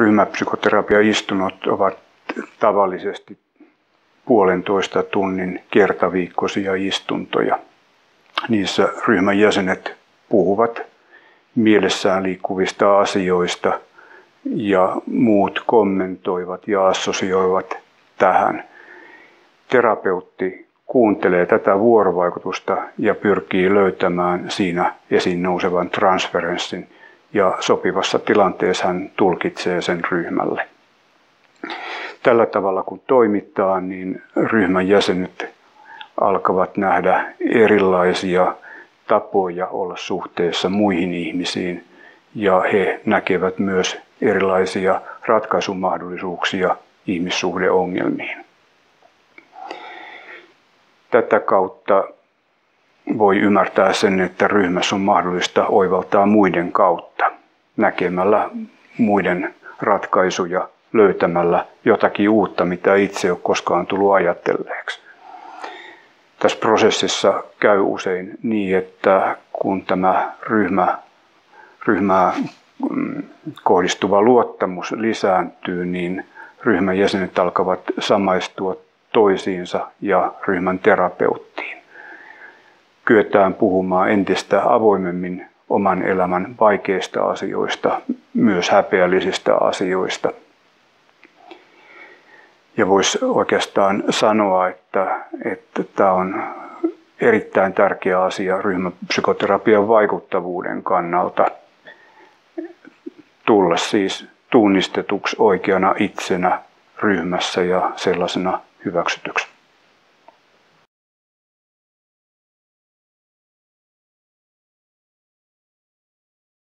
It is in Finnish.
ryhmäpsykoterapiaistunnot ovat tavallisesti puolentoista tunnin kertaviikkoisia istuntoja. Niissä ryhmän jäsenet puhuvat mielessään liikkuvista asioista ja muut kommentoivat ja assosioivat tähän. Terapeutti kuuntelee tätä vuorovaikutusta ja pyrkii löytämään siinä esiin nousevan transferenssin ja sopivassa tilanteessa hän tulkitsee sen ryhmälle. Tällä tavalla kun toimitaan, niin ryhmän jäsenet alkavat nähdä erilaisia tapoja olla suhteessa muihin ihmisiin ja he näkevät myös erilaisia ratkaisumahdollisuuksia ihmissuhdeongelmiin. Tätä kautta voi ymmärtää sen, että ryhmässä on mahdollista oivaltaa muiden kautta, näkemällä muiden ratkaisuja, löytämällä jotakin uutta, mitä itse ei ole koskaan tullut ajatelleeksi. Tässä prosessissa käy usein niin, että kun tämä ryhmä, ryhmää mm, kohdistuva luottamus lisääntyy, niin ryhmän jäsenet alkavat samaistua toisiinsa ja ryhmän terapeuttiin. Kyetään puhumaan entistä avoimemmin oman elämän vaikeista asioista, myös häpeällisistä asioista. Ja voisi oikeastaan sanoa, että, että tämä on erittäin tärkeä asia ryhmäpsykoterapian vaikuttavuuden kannalta tulla siis tunnistetuksi oikeana itsenä ryhmässä ja sellaisena hyväksytyksi.